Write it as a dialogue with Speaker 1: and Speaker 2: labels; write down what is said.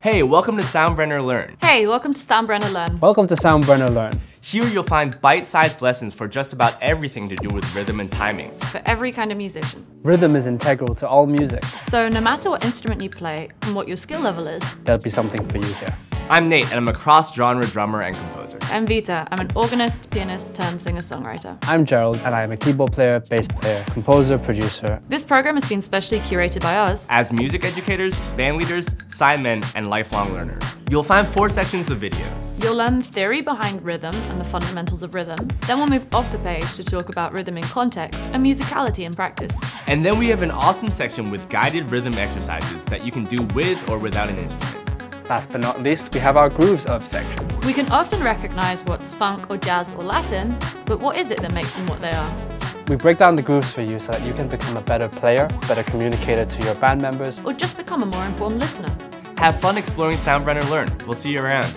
Speaker 1: Hey, welcome to Soundbrenner Learn.
Speaker 2: Hey, welcome to Soundbrenner Learn.
Speaker 3: Welcome to Soundbrenner Learn.
Speaker 1: Here you'll find bite-sized lessons for just about everything to do with rhythm and timing.
Speaker 2: For every kind of musician.
Speaker 3: Rhythm is integral to all music.
Speaker 2: So no matter what instrument you play and what your skill level is,
Speaker 3: there'll be something for you here.
Speaker 1: I'm Nate, and I'm a cross-genre drummer and composer.
Speaker 2: I'm Vita. I'm an organist, pianist, turned singer-songwriter.
Speaker 3: I'm Gerald, and I'm a keyboard player, bass player, composer, producer.
Speaker 2: This program has been specially curated by us
Speaker 1: as music educators, band leaders, sidemen, and lifelong learners. You'll find four sections of videos.
Speaker 2: You'll learn the theory behind rhythm and the fundamentals of rhythm. Then we'll move off the page to talk about rhythm in context and musicality in practice.
Speaker 1: And then we have an awesome section with guided rhythm exercises that you can do with or without an instrument.
Speaker 3: Last but not least, we have our Grooves of section.
Speaker 2: We can often recognize what's funk or jazz or Latin, but what is it that makes them what they are?
Speaker 3: We break down the grooves for you so that you can become a better player, better communicator to your band members,
Speaker 2: or just become a more informed listener.
Speaker 1: Have fun exploring Soundbrenner Learn. We'll see you around.